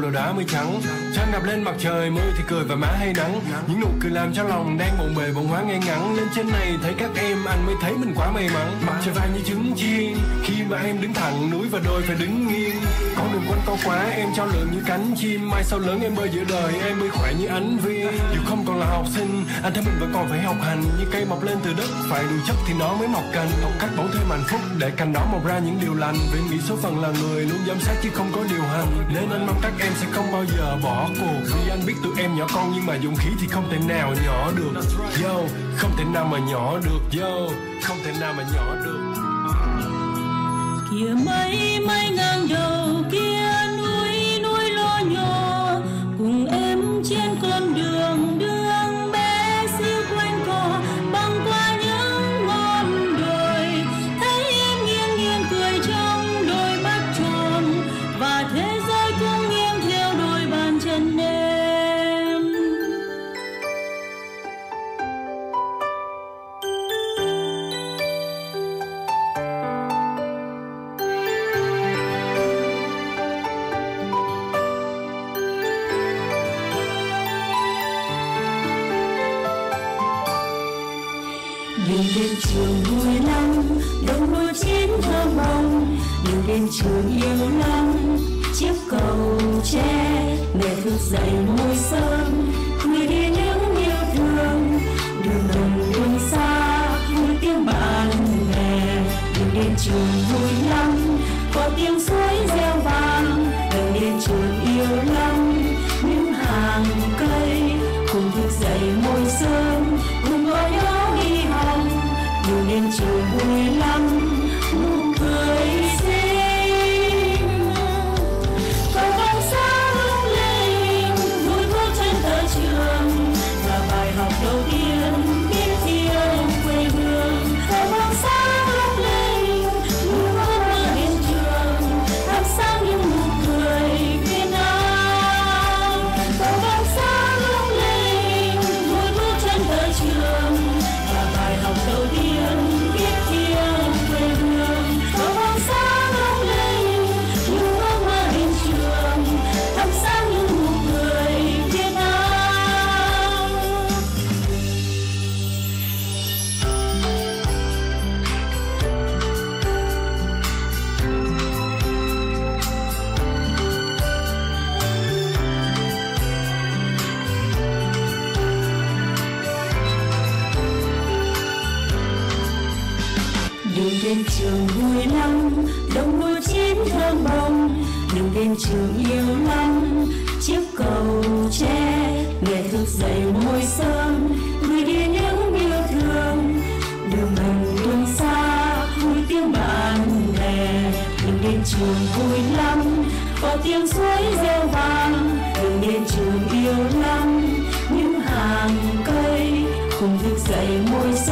má mây trắng. Trăng đập lên mặt trời, mưa thì cười và má hay nắng. Những nụ cười làm cho lòng đang bộn bề bồn hóa ngay ngắn. Lên trên này thấy các em, anh mới thấy mình quá may mắn. Mặt trời vàng như trứng chiên, khi mà em đứng thẳng, núi và đôi phải đứng nghiêng. Con đường quanh co quá, em trao lượng như cánh chim. Mai sau lớn em bơi giữa đời em mới khỏe như ánh viên. Dù không còn là học sinh, anh thấy mình vẫn còn phải học hành. Như cây mọc lên từ đất, phải đủ chất thì nó mới mọc cành. Học cách bổ thêm hạnh phúc, để cành đó mọc ra những điều lành. Vì nghĩ số phận là người luôn giám sát chứ không có điều hành. Nên anh mong các em sẽ không bao giờ bỏ cuộc. Vì anh biết tụi em nhỏ con nhưng mà dũng khí thì không thể nào nhỏ được. Yo không thể nào mà nhỏ được. Yo không thể nào mà nhỏ được. Kia mây Đường đến trường vui lắm, đồng đua chiến thơ mộng. Đường đến trường yêu lắm, chiếc cầu tre. Mẹ thức dậy môi sớm, người đi những yêu thương. Đường đồng đường xa, vui tiếng bạn bè Đường đến trường vui lắm, có tiếng suối reo vang. Đường đến trường yêu lắm, những hàng cây Cùng thức dậy môi sớm, cùng gọi nhau nên chiều vui lắm, Đường đến trường vui lắm, đồng đua chén thơm bông Đường đến trường yêu lắm, chiếc cầu tre Mẹ thức dậy môi sớm, người đi những yêu thương Đường mình đường xa, vui tiếng bạn bè. Đường đến trường vui lắm, có tiếng suối reo vang. Đường đến trường yêu lắm, những hàng cây Cùng thức dậy môi sớm,